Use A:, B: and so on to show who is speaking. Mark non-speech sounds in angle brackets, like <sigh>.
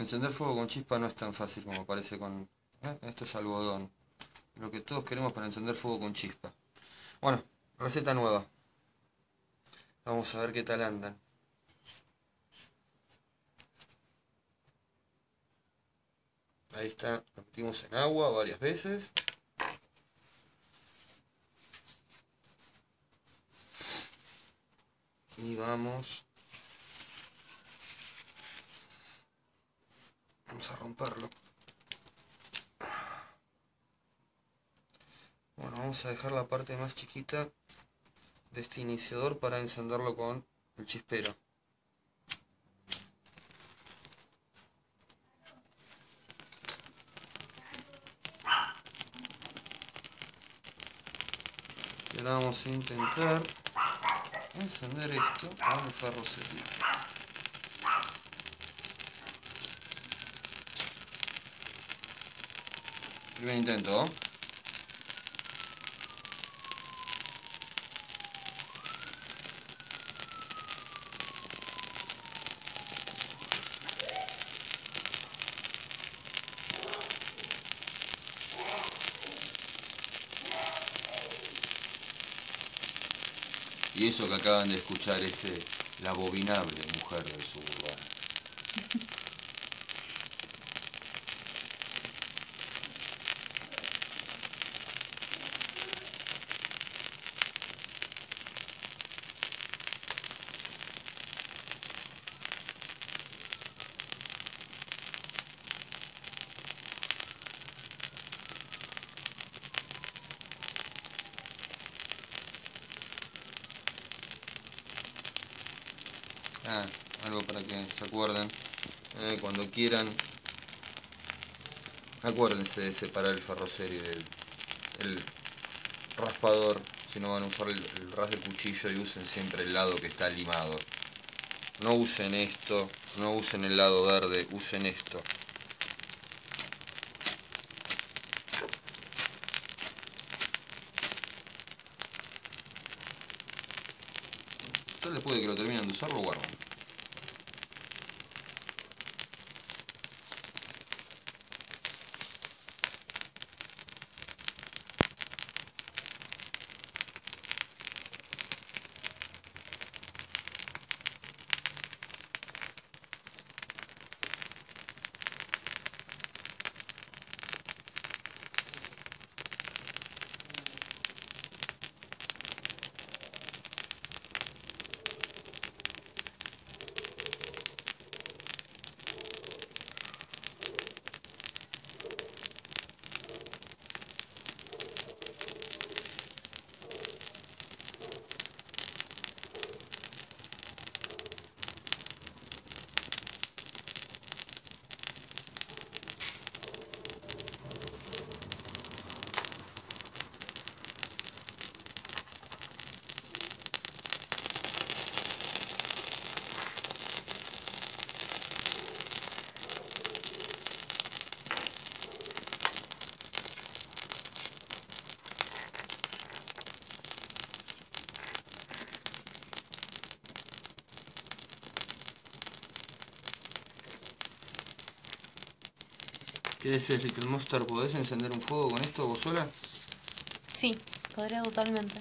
A: Encender fuego con chispa no es tan fácil como parece con... ¿eh? Esto es algodón. Lo que todos queremos para encender fuego con chispa. Bueno, receta nueva. Vamos a ver qué tal andan. Ahí está, lo metimos en agua varias veces. Y vamos Vamos a romperlo. Bueno, vamos a dejar la parte más chiquita de este iniciador para encenderlo con el chispero. Y ahora vamos a intentar encender esto con el ferrocería. Primer intento. Y eso que acaban de escuchar es la abominable mujer del suburbano. <laughs> se acuerden. Eh, cuando quieran, acuérdense de separar el ferrocerio y el, raspador. Si no van a usar el, ras de cuchillo y usen siempre el lado que está limado. No usen esto, no usen el lado verde, usen esto. después de que lo terminen de usar lo guardan. ¿Qué decís, Little Monster? ¿Podés encender un fuego con esto vos sola?
B: Sí, podría totalmente.